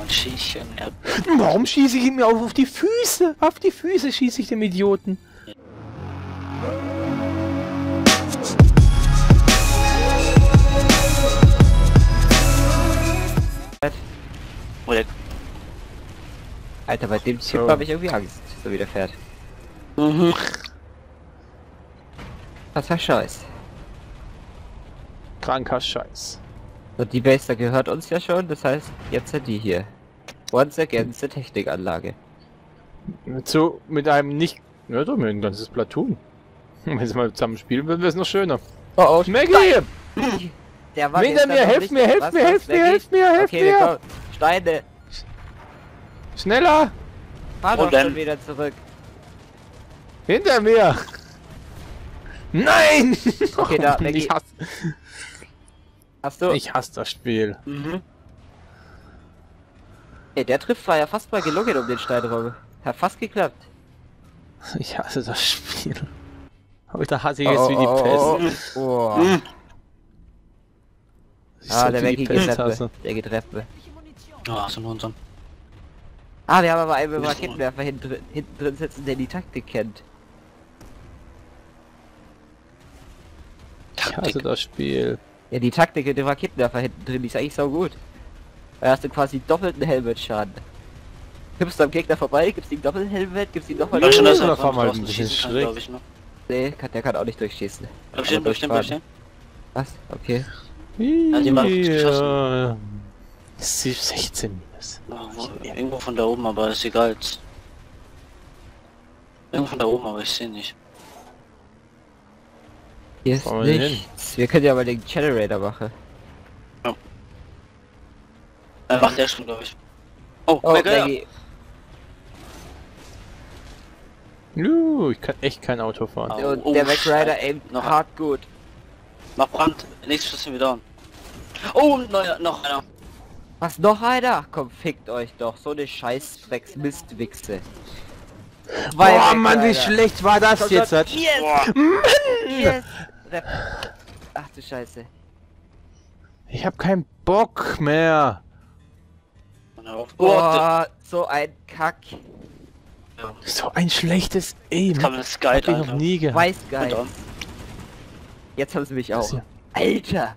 Ein Schießchen. Ja. Warum schieße ich ihm auf, auf die Füße? Auf die Füße schieße ich dem Idioten. Oder, Alter, bei dem Typ So. habe ich irgendwie Angst, so wie der fährt. mhm. Was für Scheiß. Kranker Scheiß. Und die Base da gehört uns ja schon, das heißt, jetzt sind die hier. Once again, ist eine Technikanlage. So, mit einem nicht... Ja, doch, mit ein ganzes Platoon. Wenn sie mal zusammen spielen würden, wäre es noch schöner. Oh, oh, Maggie! der war Hinter mir, nicht- mir, helft Was, mir, was, helft mir, helft mir, okay, wir mir! kommen. Steine, Schneller! fahr Und doch dann- schon wieder zurück. Hinter mir! Nein! Okay, da, Maggie. ich, hasse, Hast du? ich hasse das Spiel. Mhm. Ey, der Triff war ja fast mal gelungen um den Stein rum. Hat fast geklappt. Ich hasse das Spiel. Heute hasse ich jetzt wie die Pest. oh, oh. Mhm. Ich Ah, so der Maggie die geht Pest Reppe. hasse. Der geht Reppe. Ja, so nur unseren. Ah, wir haben aber einen mit Raketenwerfer hinten drin, hinten drin sitzen, der die Taktik kennt. Ich hasse das Spiel. Ja, die Taktik mit dem Raketenwerfer hinten drin, die ist eigentlich so gut. Da hast du quasi doppelten Helmetschaden. Hüpfst du am Gegner vorbei, gibst ihm doppelten Helmet, gibst ihm nochmal Ja, schon, dass er mal ein bisschen kann, schräg. glaub ich, ne? Nee, kann, der kann auch nicht durchschießen. Bleib stehen, Aber bleib stehen, bleib stehen. Was? Okay. Hat jemand Ja. 16 minus. Wo, irgendwo von da oben, aber ist egal. Irgendwo von da oben, aber ich sehe nicht. Hier ist wir nichts. Wir können ja mal den Generator machen. Er macht er schon, glaube ich. Oh, Oh, ja. Maggie. Juh, ich kann echt kein Auto fahren. Au. Und Oh, der Mac Rider aimt Noch- hart gut. Mach Brand. Nächstes Schuss sind wir down. Oh, neuer, noch einer. Was, noch einer? Komm, fickt euch doch. So eine scheiß Drecks Mistwichse. Boah, Mac Mann, wie schlecht war das jetzt? Yes! Boah. Yes! Rep. Ach du Scheiße. Ich hab keinen Bock mehr. Oh, Boah, so ein Kack. ja. So ein schlechtes Aim. Kann man das Hab geil, ich noch nie gehabt. Weißgeil. Und Jetzt haben sie mich auch. Alter!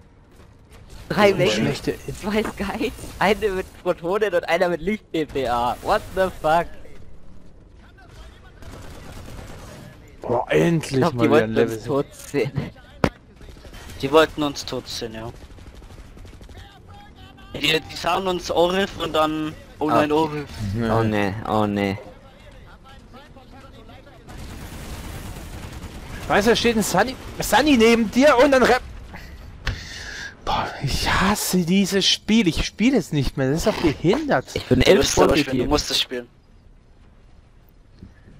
Drei So Aim. zwei Skies, eine mit Protonen und einer mit Licht-PPA. What the fuck? Boah, Ich endlich glaub, mal die wieder ein Level. tot sehen. Die wollten uns tot sehen, ja. Die, die sahen uns Orif und dann... Oh Ah, nein, Orif. Oh ne, oh ne. Weißt du, da steht ein Sunny, Sunny neben dir und dann rap. Boah, ich hasse dieses Spiel. Ich spiele es nicht mehr. Das ist doch behindert. Ich bin Du elf du positiv. musst es spielen.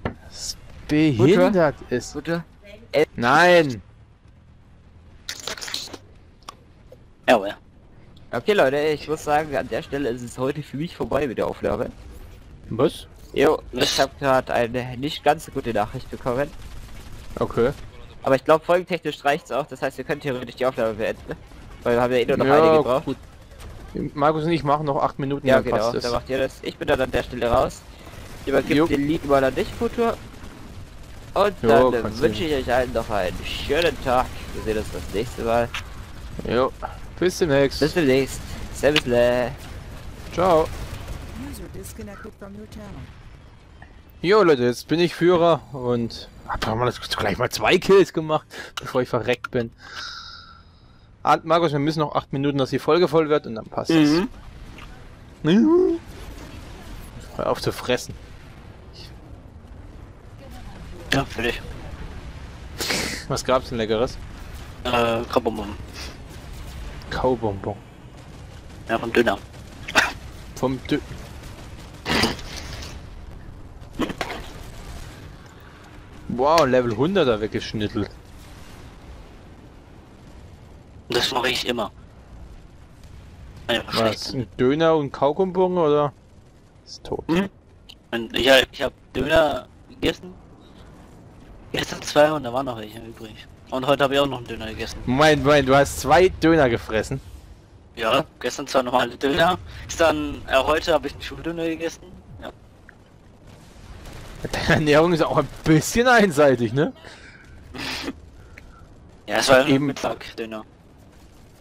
Das behindert ist. Gute. Nein. Ja, aber ja. Okay Leute, ich muss sagen, an der Stelle ist es heute für mich vorbei mit der Aufnahme. Was? Jo, ich habe gerade eine nicht ganz so gute Nachricht bekommen. Okay. Aber ich glaube, folgentechnisch reicht's auch. Das heißt, wir können theoretisch die Aufnahme beenden. Weil wir haben ja eh nur noch eine gebraucht. gut. Markus und ich machen noch acht Minuten, Ja, dann genau. passt Dann es. macht ihr das. Ich bin dann an der Stelle raus. Übergibt den Lied mal an dich, Futur. Und Jo, dann wünsche ich euch allen noch einen schönen Tag. Wir sehen uns das nächste Mal. Jo. Bis demnächst. Bis demnächst. Servus. le. Ciao. User disconnected from your channel. Jo Leute, jetzt bin ich Führer und hab mal das gleich mal zwei Kills gemacht, bevor ich verreckt bin. Ah, Markus, wir müssen noch acht Minuten, dass die Folge voll wird und dann passt es. Mhm. Hör auf zu fressen. Ja, für dich. Was gab's denn leckeres? Äh, Krabbenbomben. Kaubonbon. Ja, vom Döner. Vom Dö Wow, Level 100er weggeschnittelt. Das mache ich immer. Was? schlecht. Ein Döner und Kaugumbon oder? Ist tot. Hm? Und ich, ich habe Döner gegessen. Gestern zwei und da waren noch welche übrig. Und heute habe ich auch noch einen Döner gegessen. Moment, Moment, du hast zwei Döner gefressen. Ja, gestern zwar normale Döner. Gestern, äh, heute habe ich einen Schuldöner gegessen. Ja. Deine Ernährung ist auch ein bisschen einseitig, ne? Ja, es war Eben- eben Mittag-Döner.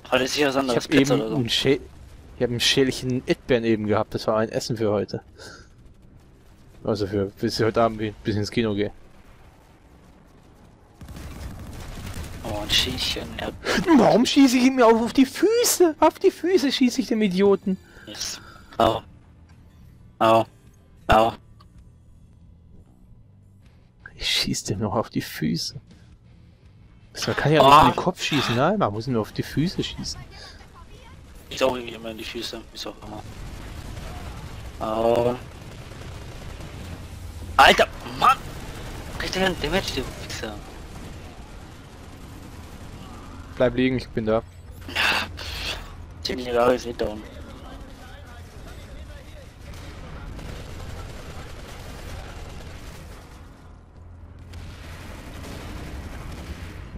Heute ist sicher was Ich anderes, habe Pizza eben oder so. ein, Schä ich hab ein Schälchen Erdbeeren eben gehabt. Das war ein Essen für heute. Also für bis ich heute Abend wie- bis ins Kino gehe. Oh, Schälchen Warum schieße ich ihm mir auf, auf die Füße? Auf die Füße schieße ich dem Idioten. Erdbeers. Au. Au. Au. Ich schieße dem noch auf die Füße. Man kann ja nicht Ah. in den Kopf schießen, nein, man muss nur auf die Füße schießen. Ich auch immer in die Füße, wie auch immer. Au. Alter, Mann! Kriegt der einen Damage, du Wichser? Bleib liegen, ich bin da. Ziemlich Jahre ist eh down.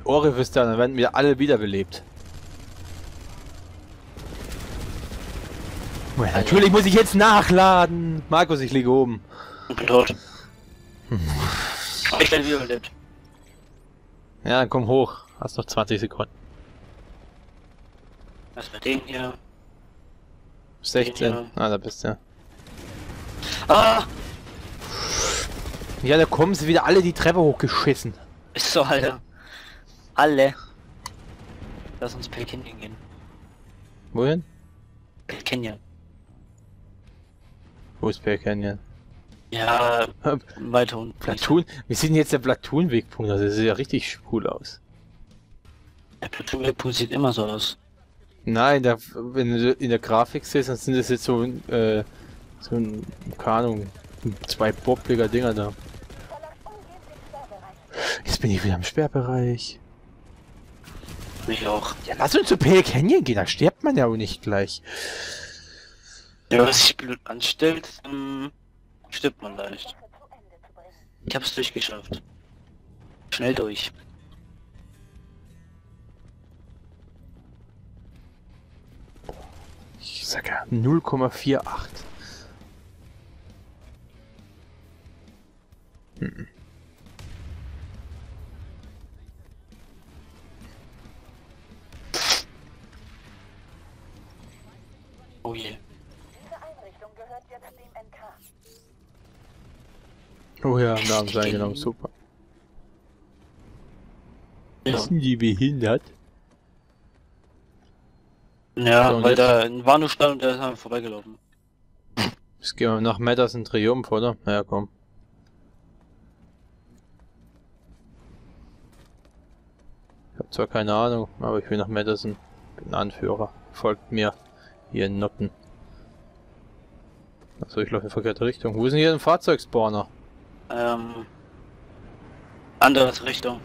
Orif ist da, dann werden wir alle wiederbelebt. Ja, Natürlich muss ich jetzt nachladen. Markus, ich liege oben. Ich bin tot. Aber ich werde wiederbelebt. Ja, dann komm hoch. Hast noch 20 Sekunden. Bei den hier? 16. Ja. Ah, da bist du. Ah! Ja, da kommen sie wieder alle die Treppe hochgeschissen. Ist so, Alter. Alle. Lass uns per Canyon gehen. Wohin? Canyon. Wo ist Canyon? Ja, weiter unten. Platoon? Sieht denn jetzt der Platoon-Wegpunkt? aus? Das sieht ja richtig cool aus. Der Platoon sieht immer so aus. Nein, da, wenn du in der Grafik siehst, dann sind das jetzt so, äh, so ein, keine Ahnung, zwei bobbliger Dinger da. Jetzt bin ich wieder im Sperrbereich. Mich auch. Ja, lass uns zu Pale Canyon gehen, da stirbt man ja auch nicht gleich. Ja, was sich blöd anstellt, ähm, stirbt man leicht. Ich hab's durchgeschafft. Schnell durch. Ich sag ja 0,48. Oh je. Oh ja, Namen sein genau, super. Ja, Sind die behindert? Ja So, weil jetzt? da ein Warnung stand und der ist einfach vorbeigelaufen. Jetzt gehen wir nach Madison Triumph, oder? Ja, komm. Ich habe zwar keine Ahnung, aber ich will nach Madison. Bin Anführer. Folgt mir. Hier in Notten. Achso, ich laufe in verkehrte Richtung. Wo ist denn hier ein Fahrzeugspawner? Ähm, andere Richtung.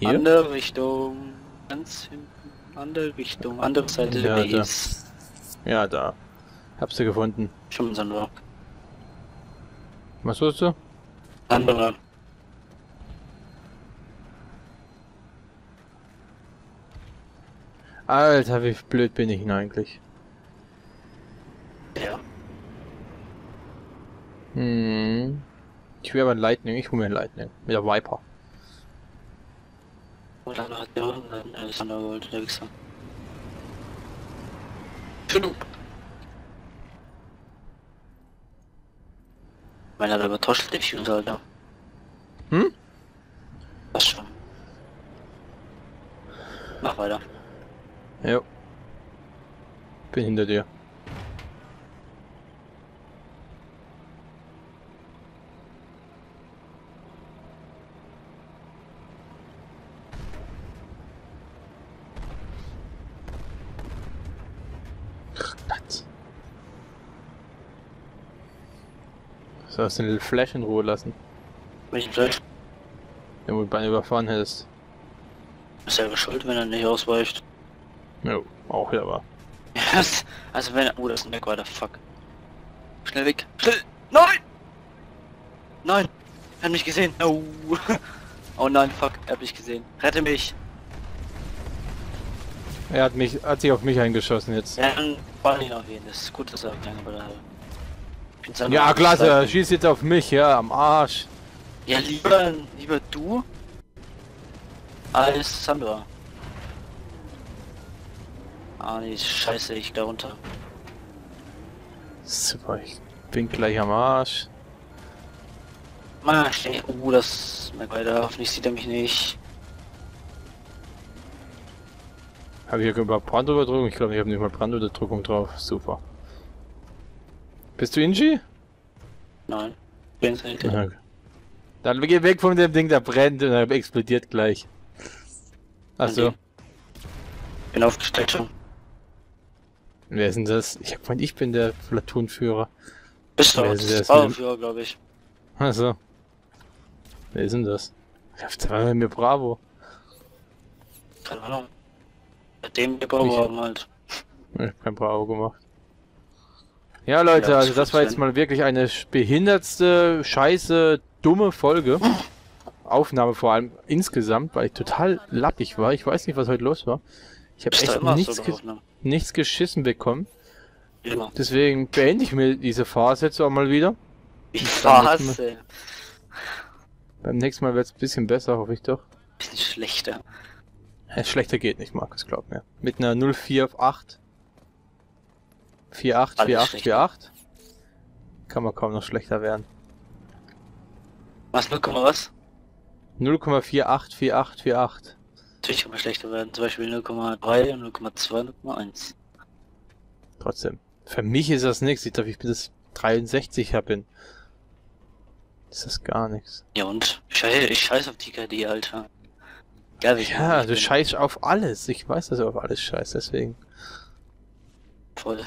Hier? Andere Richtung. Ganz hinten. Andere Richtung. Andere Seite Ja, der da. Base. Ja, da. Hab sie gefunden. Schon so ein Was suchst du? Andere. Alter, wie blöd bin ich denn eigentlich? Ja. Hm. Ich will aber ein Lightning. Ich hole mir ein Lightning. Mit der Viper. Und dann hat der unten einen Alexander geholt, der Wichser. Entschuldigung. Meiner hat aber Toschel Diffuse, Alter. Hm? Das schon. Mach weiter. Jo. Bin hinter dir. Du den Flash in Ruhe lassen, Welchen Fleisch? wenn du Beine überfahren hättest. Ist selber schuld, wenn er nicht ausweicht. Jo, auch wieder wahr. Yes. Also wenn er... Oh, das ist ein Backrider, fuck. Schnell weg. Schnell! Nein! Nein! Er hat mich gesehen. Oh. oh nein, fuck. Er hat mich gesehen. Rette mich. Er hat mich, hat sich auf mich eingeschossen jetzt. Ja, dann ihn auf jeden. Das ist gut, dass er gegangen aber da. Ja, klasse, er schießt jetzt auf mich, ja, am Arsch. Ja, lieber, lieber du als Sandra. Ah, nee, scheiße, ich da runter. Super, ich bin gleich am Arsch. Mann, stell uh, das mein weiter, hoffentlich sieht er mich nicht. Habe ich hier überhaupt Brandunterdrückung? Ich glaube, ich habe nicht mal Brandunterdrückung drauf. Super. Bist du Inji? Nein. Bin nicht. Okay. Dann geh weg von dem Ding, der brennt und er explodiert gleich. Achso. Bin aufgestellt schon. Wer ist denn das? Ich hab gemeint, ich bin der Platoonführer. Bist du Wer auch ist das das Bauführer, glaube ich. Achso. Wer ist denn das? Ich hab zweimal mir Bravo. Keine Ahnung. Bei dem wir Bauer Ich- haben halt. Ich hab kein Bravo gemacht. Ja, Leute, also das war jetzt mal wirklich eine behindertste, scheiße, dumme Folge. Aufnahme vor allem insgesamt, weil ich total lappig war. Ich weiß nicht, was heute los war. Ich habe echt nichts, ge ne? nichts geschissen bekommen. Immer. Deswegen beende ich mir diese Phase jetzt auch mal wieder. Was, ey. Beim nächsten Mal wird es ein bisschen besser, hoffe ich doch. Bisschen schlechter. Ja, schlechter geht nicht, Markus, glaub mir. Mit einer 048. 48, Alles 48, schlechter. 48. Kann man kaum noch schlechter werden. Was, 0, was? 0,484848. Natürlich kann man schlechter werden. Zum Beispiel 0,3 und 0,2, 0,1. Trotzdem. Für mich ist das nichts. Ich darf ich bis 63 bin. Ist das gar nichts. Ja und? Ich scheiße, ich scheiß auf die KD, Alter. Ich Ja, du bin scheißt auf alles. Ich weiß, dass du auf alles scheißt, deswegen. Voll.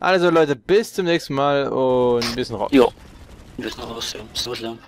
Also Leute, bis zum nächsten Mal und ein bisschen raus. Jo. Wir sind raus, ja. So lang.